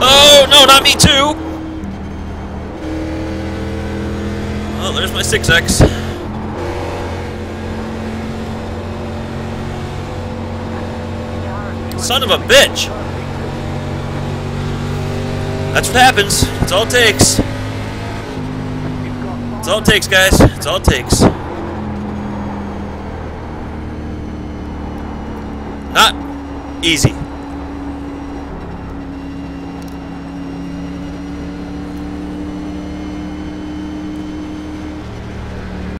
Oh, no, not me too! Oh, there's my 6X. Son of a bitch! That's what happens. It's all it takes. It's all it takes, guys. It's all it takes. Not easy.